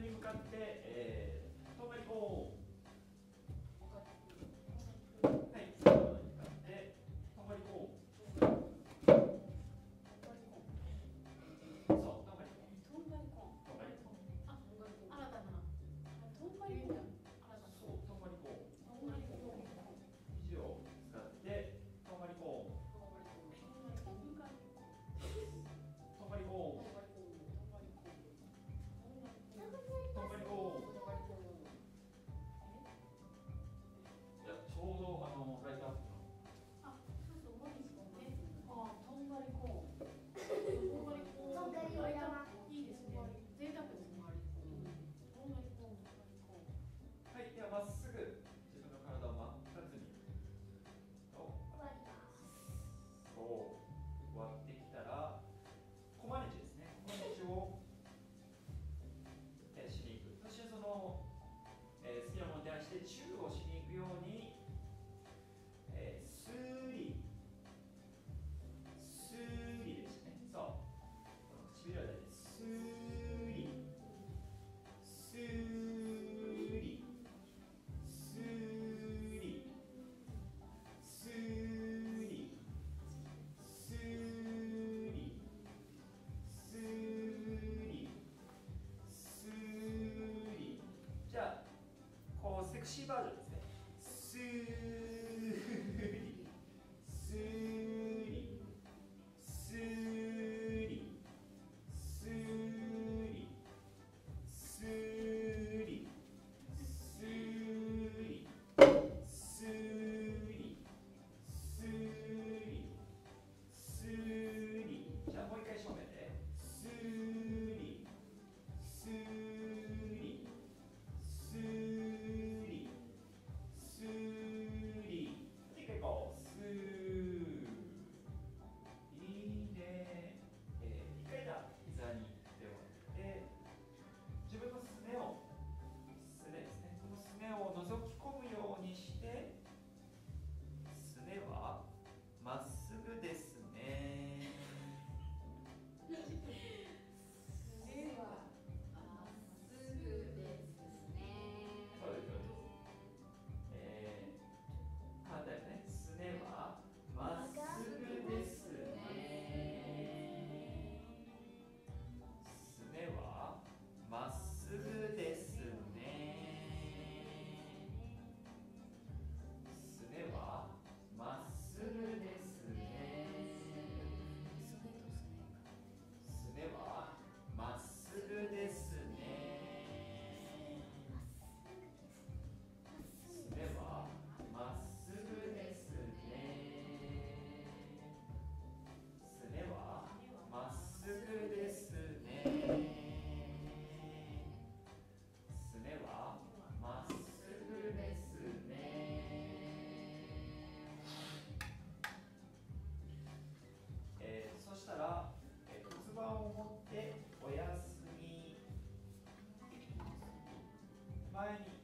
に向かって、えー、遠回りこう。七八十前に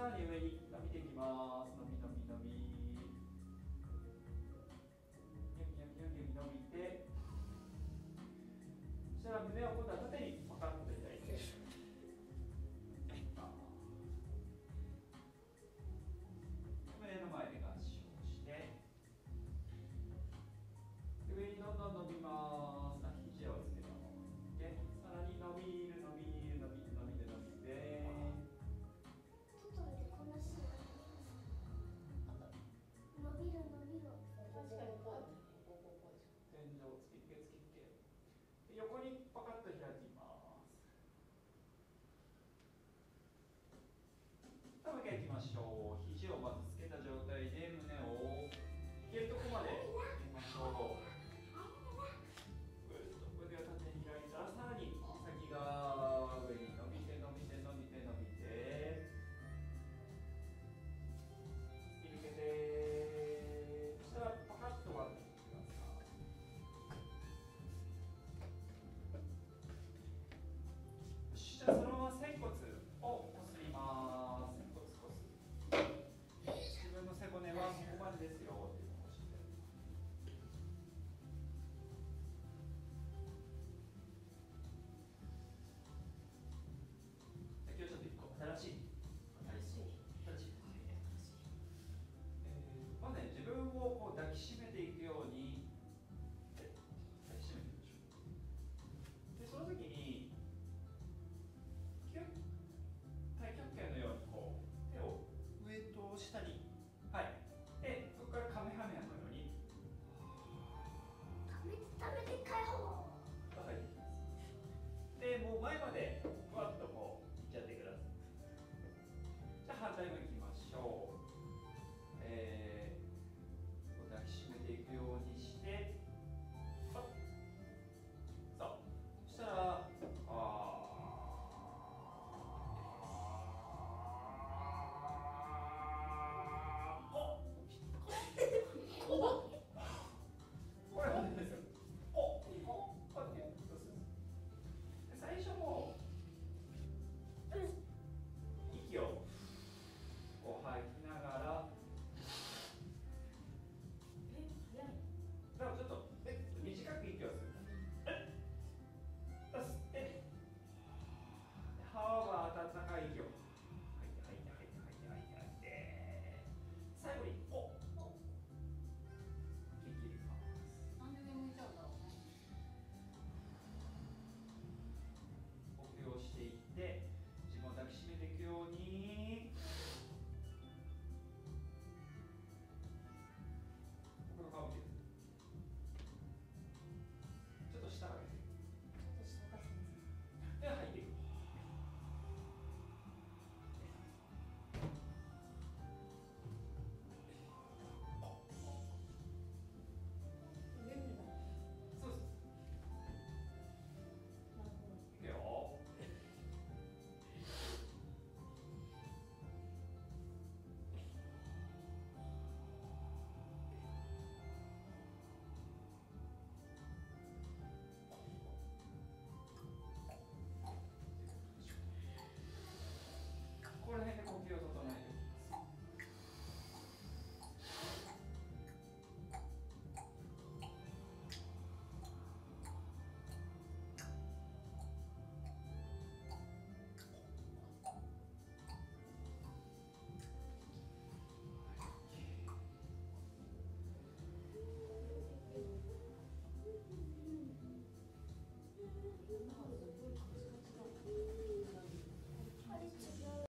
さらに